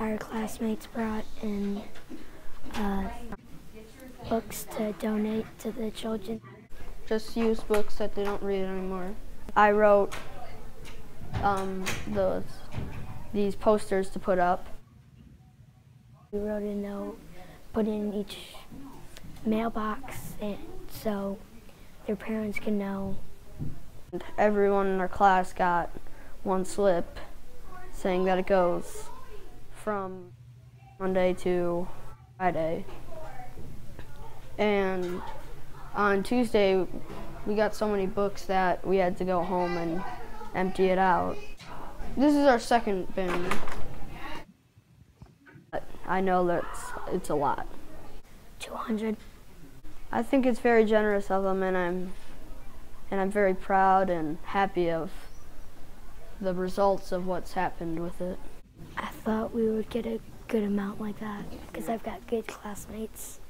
our classmates brought in uh, books to donate to the children. Just used books that they don't read anymore. I wrote um, those these posters to put up. We wrote a note, put in each mailbox, and so their parents can know. Everyone in our class got one slip saying that it goes from Monday to Friday. And on Tuesday, we got so many books that we had to go home and empty it out. This is our second bin. But I know that it's, it's a lot. 200. I think it's very generous of them, and I'm and I'm very proud and happy of the results of what's happened with it. Thought we would get a good amount like that because I've got good classmates.